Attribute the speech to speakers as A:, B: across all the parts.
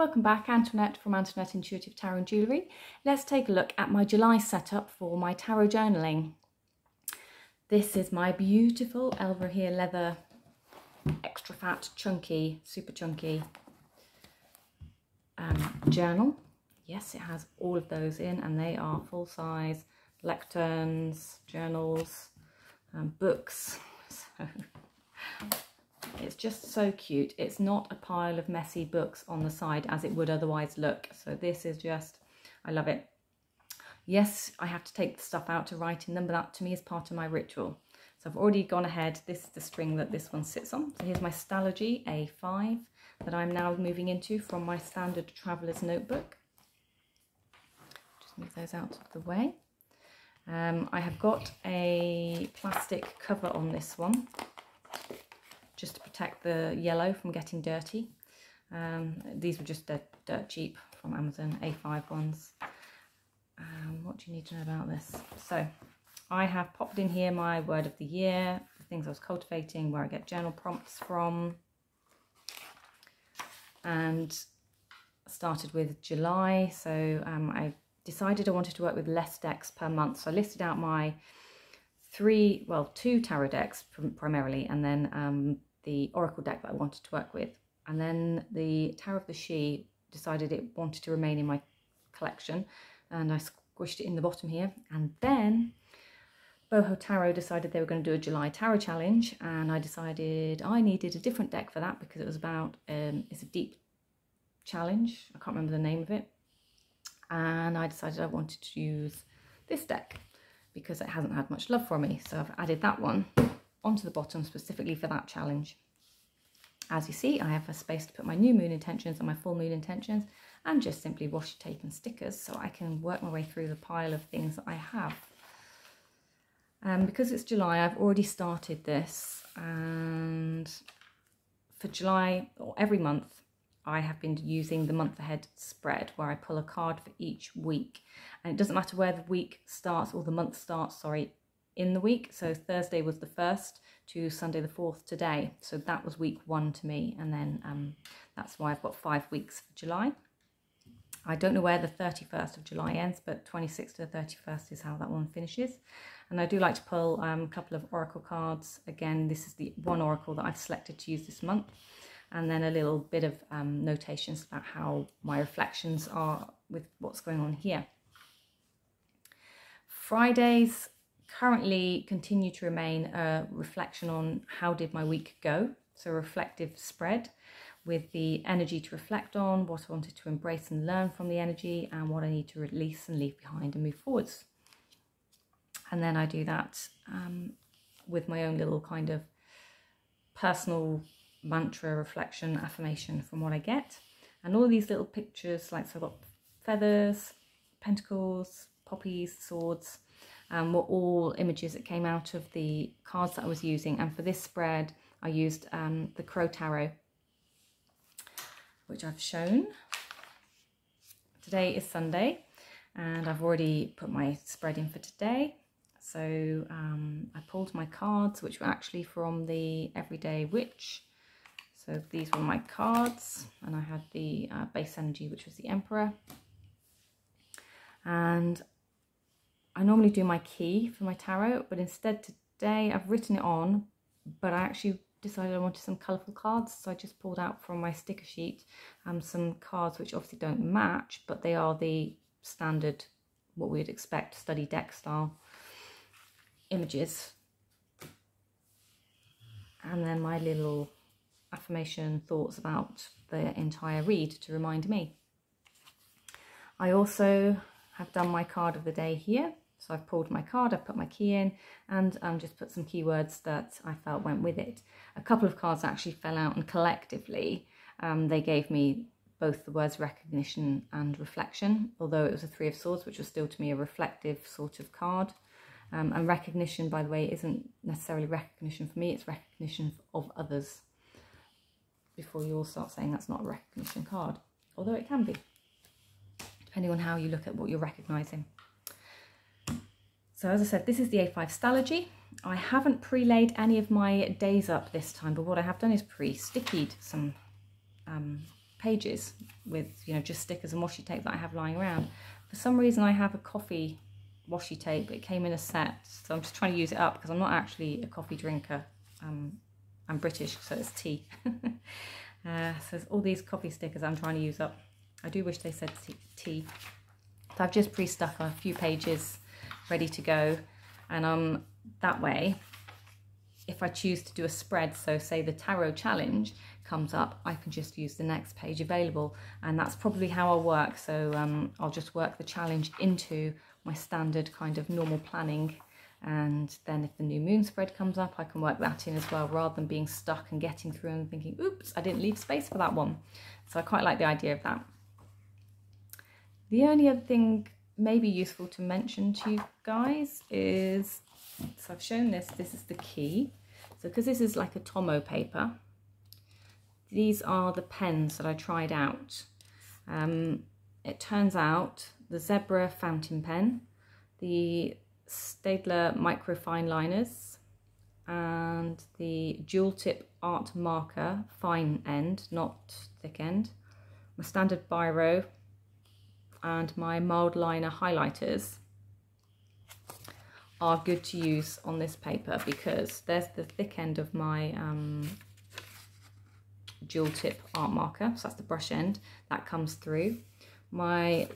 A: welcome back. Antoinette from Antoinette Intuitive Tarot and Jewellery. Let's take a look at my July setup for my tarot journaling. This is my beautiful Elrohir leather, extra fat, chunky, super chunky um, journal. Yes, it has all of those in and they are full size Leuchtturms, journals, um, books. So it's just so cute. It's not a pile of messy books on the side as it would otherwise look. So this is just, I love it. Yes, I have to take the stuff out to write in them, but that to me is part of my ritual. So I've already gone ahead. This is the string that this one sits on. So here's my Stalogy A5 that I'm now moving into from my standard traveler's notebook. Just move those out of the way. Um, I have got a plastic cover on this one just to protect the yellow from getting dirty. Um, these were just dirt, dirt cheap from Amazon, A5 ones. Um, what do you need to know about this? So I have popped in here my word of the year, the things I was cultivating, where I get journal prompts from. And started with July. So um, I decided I wanted to work with less decks per month. So I listed out my three, well, two tarot decks primarily, and then um, the Oracle deck that I wanted to work with. And then the Tower of the She decided it wanted to remain in my collection and I squished it in the bottom here. And then Boho Tarot decided they were going to do a July Tarot Challenge and I decided I needed a different deck for that because it was about, um, it's a deep challenge. I can't remember the name of it. And I decided I wanted to use this deck because it hasn't had much love for me. So I've added that one onto the bottom specifically for that challenge. As you see, I have a space to put my new moon intentions and my full moon intentions and just simply washi tape and stickers so I can work my way through the pile of things that I have. Um, because it's July, I've already started this and for July or every month, I have been using the month ahead spread where I pull a card for each week. And it doesn't matter where the week starts or the month starts, sorry, in the week. So Thursday was the first to Sunday the fourth today. So that was week one to me. And then um, that's why I've got five weeks for July. I don't know where the 31st of July ends, but 26th to the 31st is how that one finishes. And I do like to pull um, a couple of oracle cards. Again, this is the one oracle that I've selected to use this month. And then a little bit of um, notations about how my reflections are with what's going on here. Fridays currently continue to remain a reflection on how did my week go. So reflective spread with the energy to reflect on, what I wanted to embrace and learn from the energy and what I need to release and leave behind and move forwards. And then I do that um, with my own little kind of personal mantra, reflection, affirmation from what I get. And all these little pictures, like so I've got feathers, pentacles, poppies, swords, um, were all images that came out of the cards that I was using. And for this spread, I used um, the Crow Tarot, which I've shown. Today is Sunday, and I've already put my spread in for today. So um, I pulled my cards, which were actually from the Everyday Witch. So these were my cards, and I had the uh, base energy, which was the Emperor. And I normally do my key for my tarot, but instead today I've written it on, but I actually decided I wanted some colourful cards. So I just pulled out from my sticker sheet um, some cards which obviously don't match, but they are the standard, what we'd expect, study deck style images. And then my little affirmation thoughts about the entire read to remind me. I also have done my card of the day here. So I've pulled my card, I've put my key in and um, just put some keywords that I felt went with it. A couple of cards actually fell out and collectively um, they gave me both the words recognition and reflection, although it was a Three of Swords, which was still to me a reflective sort of card. Um, and recognition, by the way, isn't necessarily recognition for me, it's recognition of others. Before you all start saying that's not a recognition card, although it can be, depending on how you look at what you're recognising. So as I said, this is the A5 Stalogy. I haven't pre-laid any of my days up this time, but what I have done is pre-stickied some um, pages with, you know, just stickers and washi tape that I have lying around. For some reason I have a coffee washi tape. It came in a set, so I'm just trying to use it up because I'm not actually a coffee drinker. Um, I'm British, so it's tea. uh, so all these coffee stickers I'm trying to use up. I do wish they said tea. So I've just pre-stuck a few pages ready to go. And um, that way, if I choose to do a spread, so say the tarot challenge comes up, I can just use the next page available. And that's probably how I'll work. So um, I'll just work the challenge into my standard kind of normal planning and then if the new moon spread comes up I can work that in as well rather than being stuck and getting through and thinking oops I didn't leave space for that one so I quite like the idea of that the only other thing maybe useful to mention to you guys is so I've shown this this is the key. So because this is like a Tomo paper these are the pens that I tried out. Um, it turns out the Zebra fountain pen, the Staedtler microfine liners, and the dual tip art marker, fine end, not thick end, my standard biro, and my Mildliner highlighters are good to use on this paper because there's the thick end of my um, dual tip art marker, so that's the brush end, that comes through. My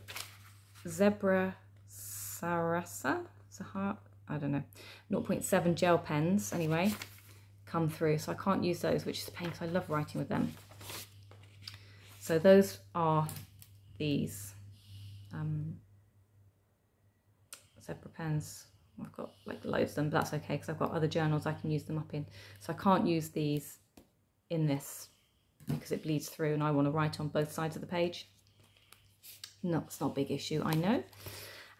A: Zebra Sarasa, Sahara, I don't know, 0.7 gel pens anyway, come through. So I can't use those, which is a pain because I love writing with them. So those are these um, pens. I've got like loads of them, but that's okay because I've got other journals I can use them up in. So I can't use these in this because it bleeds through and I want to write on both sides of the page. No, it's not a big issue, I know.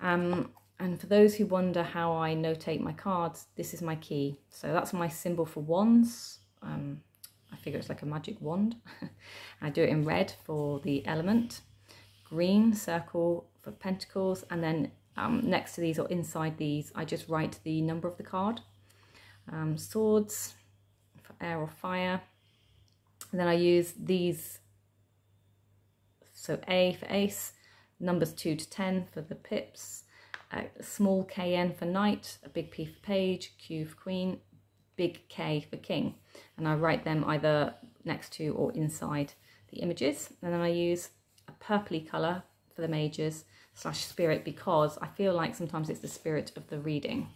A: Um, and for those who wonder how I notate my cards, this is my key. So that's my symbol for wands. Um, I figure it's like a magic wand. I do it in red for the element, green circle for pentacles, and then um, next to these or inside these, I just write the number of the card. Um, swords for air or fire. And then I use these, so A for ace, numbers 2 to 10 for the pips, a small kn for knight, a big P for page, Q for queen, big K for king. And I write them either next to or inside the images. And then I use a purpley colour for the majors slash spirit because I feel like sometimes it's the spirit of the reading.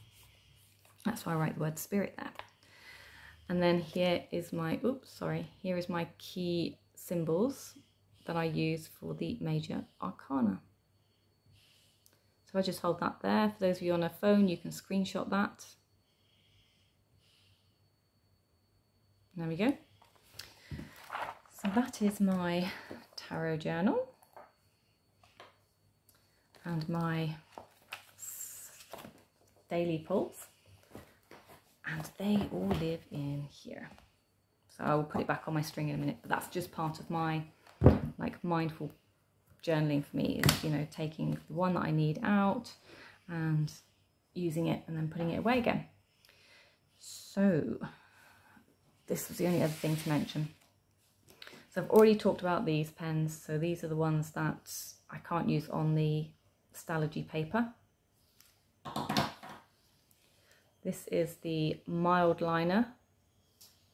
A: That's why I write the word spirit there. And then here is my, oops, sorry, here is my key symbols that I use for the major arcana. So I just hold that there. For those of you on a phone, you can screenshot that. There we go. So that is my tarot journal and my daily pulse. And they all live in here. So I will put it back on my string in a minute, but that's just part of my like mindful journaling for me is, you know, taking the one that I need out and using it and then putting it away again. So this was the only other thing to mention. I've already talked about these pens. So these are the ones that I can't use on the Stalogy paper. This is the Mildliner.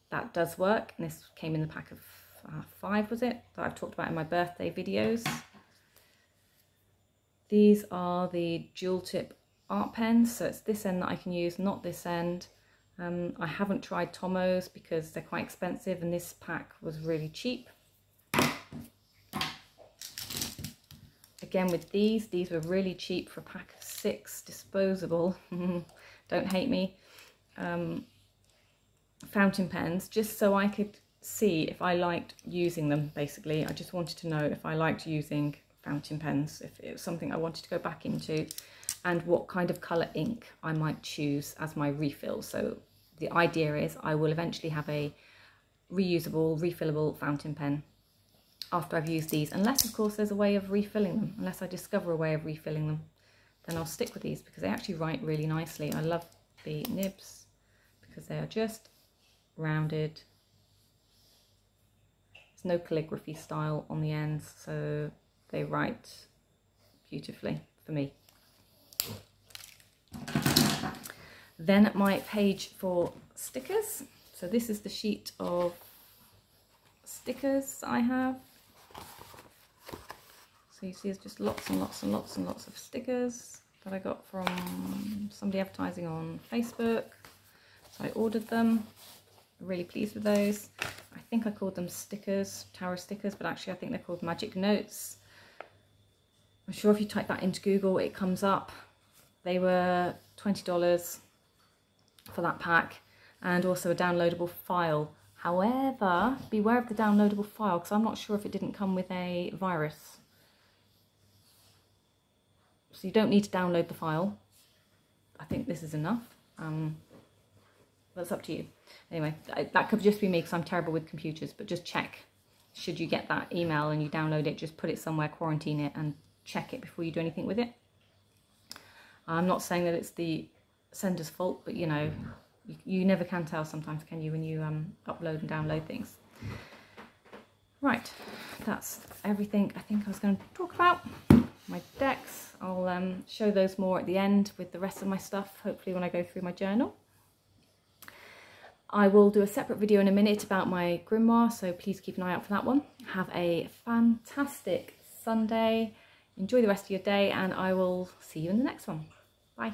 A: That does work. And this came in the pack of uh, five was it that I've talked about in my birthday videos. These are the dual tip art pens, so it's this end that I can use, not this end. Um, I haven't tried Tombows because they're quite expensive and this pack was really cheap. Again with these, these were really cheap for a pack of six, disposable, don't hate me, um, fountain pens, just so I could see if I liked using them, basically. I just wanted to know if I liked using fountain pens, if it was something I wanted to go back into, and what kind of colour ink I might choose as my refill. So the idea is I will eventually have a reusable, refillable fountain pen after I've used these, unless of course there's a way of refilling them, unless I discover a way of refilling them, then I'll stick with these because they actually write really nicely. I love the nibs because they are just rounded There's no calligraphy style on the ends, so they write beautifully for me. Then my page for stickers. So this is the sheet of stickers I have. So you see there's just lots and lots and lots and lots of stickers that I got from somebody advertising on Facebook. So I ordered them, really pleased with those. I think I called them stickers, tarot stickers, but actually I think they're called magic notes. I'm sure if you type that into Google, it comes up. They were $20 for that pack and also a downloadable file. However, beware of the downloadable file because I'm not sure if it didn't come with a virus. So you don't need to download the file. I think this is enough. Um, that's up to you. Anyway, that could just be me because I'm terrible with computers, but just check. Should you get that email and you download it, just put it somewhere, quarantine it and check it before you do anything with it. I'm not saying that it's the sender's fault, but you know, you, you never can tell sometimes, can you, when you um, upload and download things. Right, that's everything I think I was going to talk about. My decks, I'll um, show those more at the end with the rest of my stuff, hopefully when I go through my journal. I will do a separate video in a minute about my grimoire, so please keep an eye out for that one. Have a fantastic Sunday. Enjoy the rest of your day and I will see you in the next one. Bye.